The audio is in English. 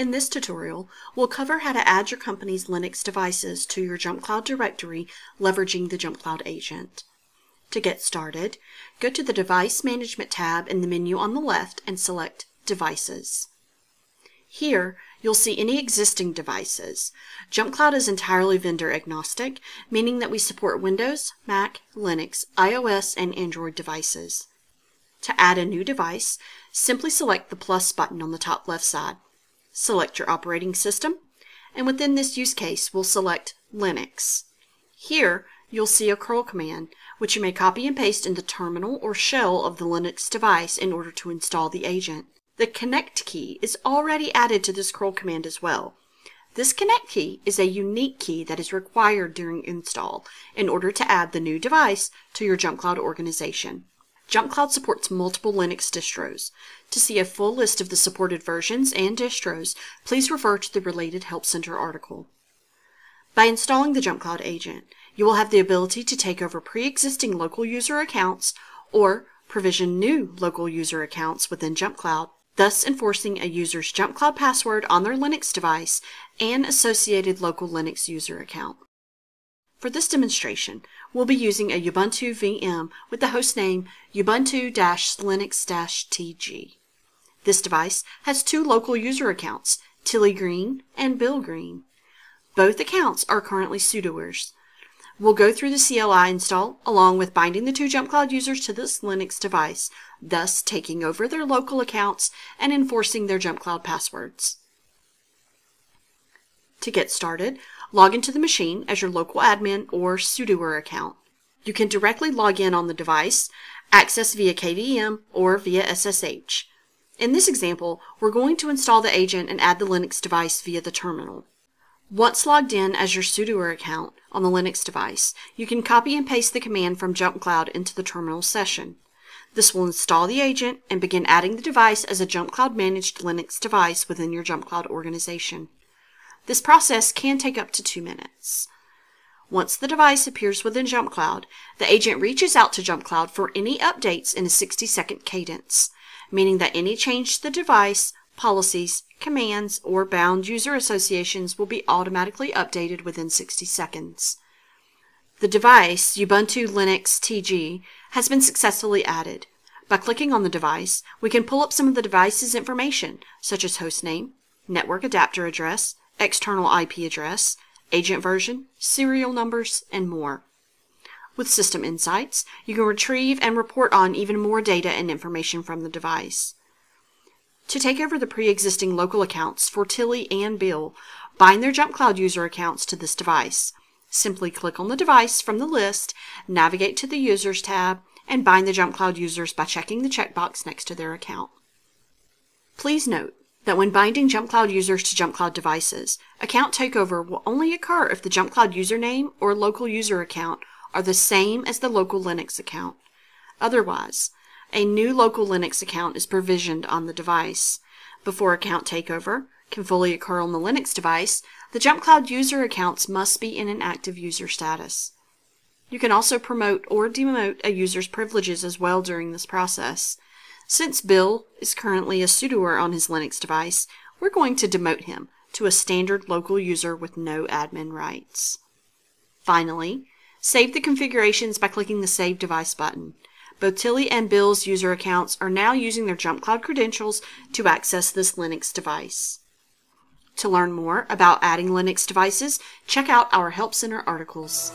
In this tutorial, we'll cover how to add your company's Linux devices to your JumpCloud directory leveraging the JumpCloud agent. To get started, go to the Device Management tab in the menu on the left and select Devices. Here, you'll see any existing devices. JumpCloud is entirely vendor agnostic, meaning that we support Windows, Mac, Linux, iOS, and Android devices. To add a new device, simply select the plus button on the top left side. Select your operating system, and within this use case, we'll select Linux. Here, you'll see a curl command, which you may copy and paste in the terminal or shell of the Linux device in order to install the agent. The connect key is already added to this curl command as well. This connect key is a unique key that is required during install in order to add the new device to your JumpCloud organization. JumpCloud supports multiple Linux distros. To see a full list of the supported versions and distros, please refer to the related Help Center article. By installing the JumpCloud agent, you will have the ability to take over pre-existing local user accounts or provision new local user accounts within JumpCloud, thus enforcing a user's JumpCloud password on their Linux device and associated local Linux user account. For this demonstration, we'll be using a Ubuntu VM with the hostname ubuntu-linux-tg. This device has two local user accounts, Tilly Green and Bill Green. Both accounts are currently sudoers. We'll go through the CLI install along with binding the two JumpCloud users to this Linux device, thus taking over their local accounts and enforcing their JumpCloud passwords. To get started, log into the machine as your local admin or sudoer account. You can directly log in on the device, access via KVM or via SSH. In this example, we're going to install the agent and add the Linux device via the terminal. Once logged in as your sudoer account on the Linux device, you can copy and paste the command from JumpCloud into the terminal session. This will install the agent and begin adding the device as a JumpCloud managed Linux device within your JumpCloud organization. This process can take up to two minutes. Once the device appears within JumpCloud, the agent reaches out to JumpCloud for any updates in a 60 second cadence, meaning that any change to the device, policies, commands, or bound user associations will be automatically updated within 60 seconds. The device, Ubuntu Linux TG, has been successfully added. By clicking on the device, we can pull up some of the device's information, such as hostname, network adapter address, external IP address, agent version, serial numbers, and more. With System Insights, you can retrieve and report on even more data and information from the device. To take over the pre-existing local accounts for Tilly and Bill, bind their JumpCloud user accounts to this device. Simply click on the device from the list, navigate to the Users tab, and bind the JumpCloud users by checking the checkbox next to their account. Please note, that when binding JumpCloud users to JumpCloud devices, account takeover will only occur if the JumpCloud username or local user account are the same as the local Linux account. Otherwise, a new local Linux account is provisioned on the device. Before account takeover can fully occur on the Linux device, the JumpCloud user accounts must be in an active user status. You can also promote or demote a user's privileges as well during this process. Since Bill is currently a sudoer on his Linux device, we're going to demote him to a standard local user with no admin rights. Finally, save the configurations by clicking the Save Device button. Both Tilly and Bill's user accounts are now using their JumpCloud credentials to access this Linux device. To learn more about adding Linux devices, check out our Help Center articles.